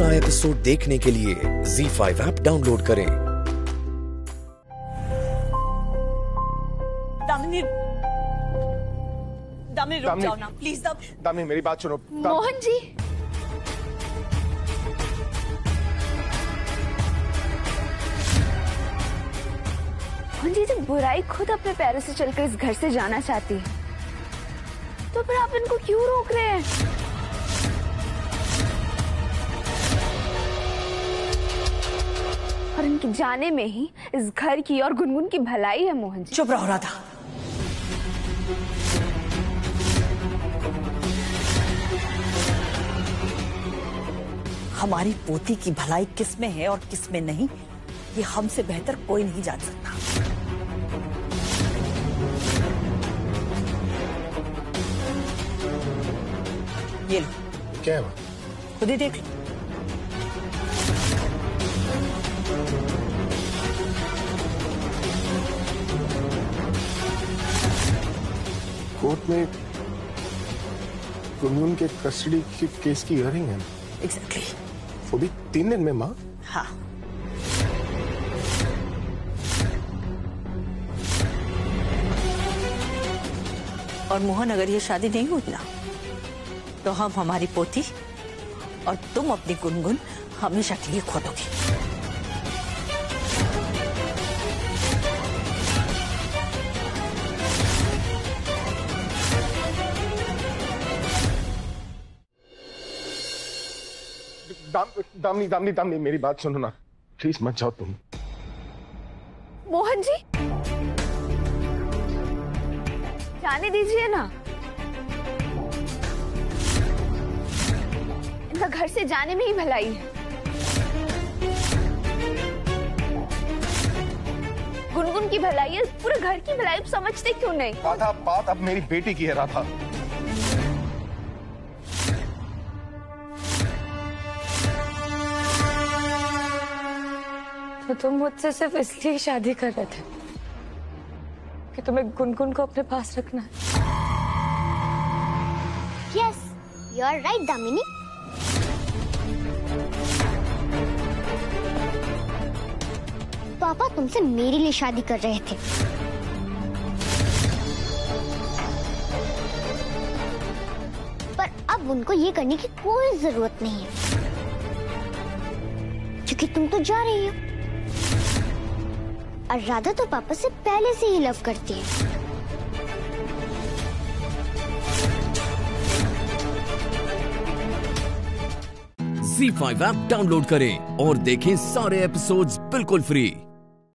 पूरा एपिसोड देखने के लिए Z5 ऐप डाउनलोड करें। दामिनी दामिनी रुक दामिनी। जाओ ना प्लीज़ दम दामिनी मेरी बात सुनो। दाम- मोहन जी। मोहन जी जब बुराई खुद अपने पैरों से चलकर इस घर से जाना चाहती। है तो फिर आप इनको क्यों रोक रहे हैं? इनके जाने में ही इस घर की और गुनगुन की भलाई है मोहन जी। चुप रहो राधा। हमारी पोती की भलाई किसमें है और किसमें नहीं ये हमसे बेहतर कोई नहीं जान सकता। ये लो। क्या है खुद ही देख लो। कोर्ट में गुनगुन के कस्टडी के केस की हियरिंग है एग्जैक्टली वो भी तीन दिन में माँ। हाँ। और मोहन अगर ये शादी नहीं हुई ना तो हम हमारी पोती और तुम अपनी गुनगुन हमेशा के लिए खो दोगे दामनी दामनी दामनी मेरी बात सुनो ना। प्लीज़ मत जाओ तुम। मोहन जी? जाने दीजिए ना। इनका घर से जाने में ही भलाई है। गुनगुन की भलाई है पूरे घर की भलाई समझते क्यों नहीं? राधा बात अब मेरी बेटी की है राधा। तो तुम मुझसे सिर्फ़ इसलिए शादी कर रहे थे कि तुम्हें गुनगुन को अपने पास रखना है। Yes, you are right, Damini. पापा तुमसे मेरे लिए शादी कर रहे थे। पर अब उनको ये करने की कोई ज़रूरत नहीं है। क्योंकि तुम तो जा रही हो। और राधा तो पापा से पहले से ही लव करती है। Z5 ऐप डाउनलोड करें और देखें सारे एपिसोड्स बिल्कुल फ्री